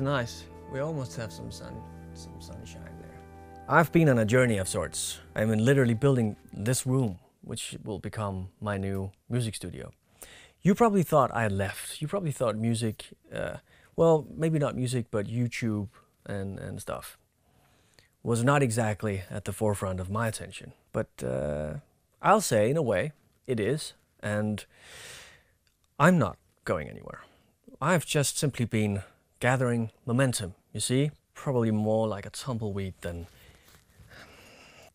nice. We almost have some sun, some sunshine there. I've been on a journey of sorts. I'm literally building this room, which will become my new music studio. You probably thought I left. You probably thought music, uh, well, maybe not music, but YouTube and, and stuff was not exactly at the forefront of my attention. But uh, I'll say, in a way, it is. And I'm not going anywhere. I've just simply been gathering momentum, you see? Probably more like a tumbleweed than.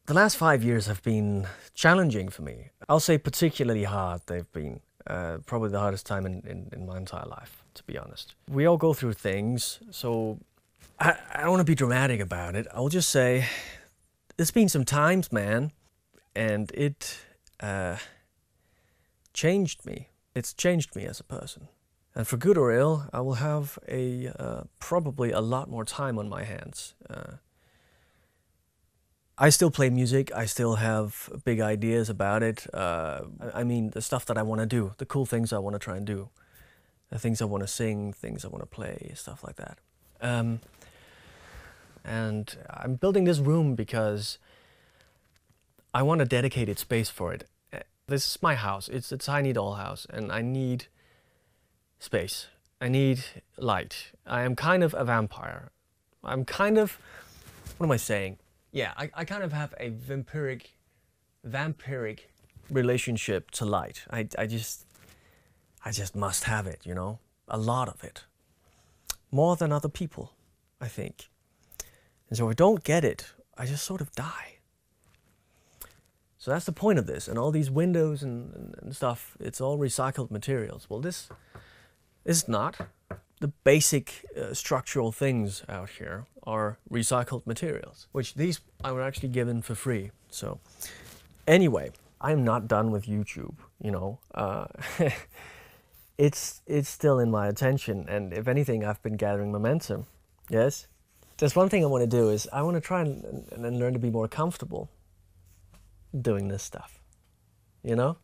The last five years have been challenging for me. I'll say particularly hard they've been. Uh, probably the hardest time in, in, in my entire life, to be honest. We all go through things, so I, I don't want to be dramatic about it. I'll just say there's been some times, man, and it uh, changed me. It's changed me as a person. And for good or ill, I will have a uh, probably a lot more time on my hands. Uh, I still play music. I still have big ideas about it. Uh, I mean, the stuff that I want to do, the cool things I want to try and do, the things I want to sing, things I want to play, stuff like that. Um, and I'm building this room because I want a dedicated space for it. Uh, this is my house. It's a tiny dollhouse, and I need space. I need light. I am kind of a vampire. I'm kind of, what am I saying? Yeah, I, I kind of have a vampiric, vampiric relationship to light. I, I just, I just must have it, you know, a lot of it. More than other people, I think. And so if I don't get it, I just sort of die. So that's the point of this. And all these windows and, and, and stuff, it's all recycled materials. Well, this is not. The basic uh, structural things out here are recycled materials, which these I were actually given for free. So anyway, I'm not done with YouTube, you know. Uh, it's, it's still in my attention. And if anything, I've been gathering momentum. Yes? There's one thing I want to do is I want to try and, and, and learn to be more comfortable doing this stuff. You know?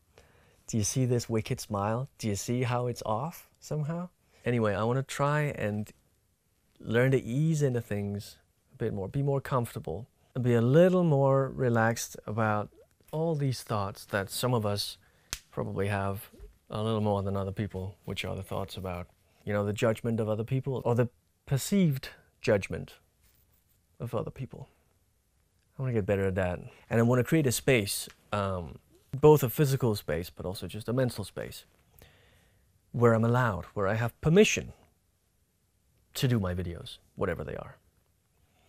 Do you see this wicked smile? Do you see how it's off somehow? Anyway, I want to try and learn to ease into things a bit more, be more comfortable, and be a little more relaxed about all these thoughts that some of us probably have a little more than other people, which are the thoughts about, you know, the judgment of other people or the perceived judgment of other people. I want to get better at that. And I want to create a space, um, both a physical space, but also just a mental space, where I'm allowed, where I have permission to do my videos, whatever they are.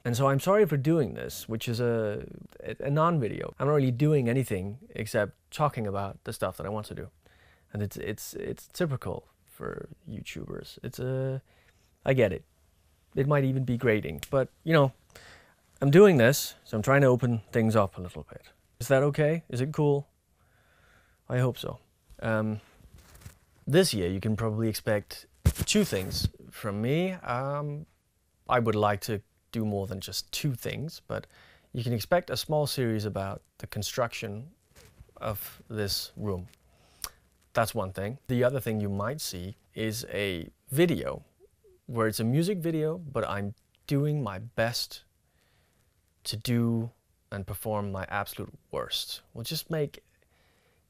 And so I'm sorry for doing this, which is a, a non-video. I'm not really doing anything except talking about the stuff that I want to do. And it's, it's, it's typical for YouTubers. It's a, I get it. It might even be grating, but you know, I'm doing this, so I'm trying to open things up a little bit. Is that okay? Is it cool? I hope so. Um, this year you can probably expect two things from me. Um, I would like to do more than just two things, but you can expect a small series about the construction of this room. That's one thing. The other thing you might see is a video where it's a music video, but I'm doing my best to do and perform my absolute worst. We'll just make,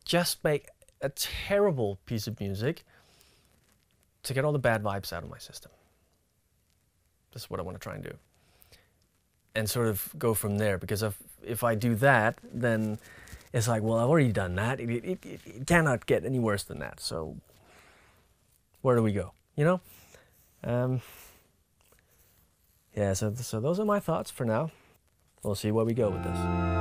just make a terrible piece of music to get all the bad vibes out of my system. This is what I want to try and do. And sort of go from there, because if, if I do that, then it's like, well, I've already done that. It, it, it, it cannot get any worse than that. So where do we go? You know? Um, yeah, so, so those are my thoughts for now. We'll see where we go with this.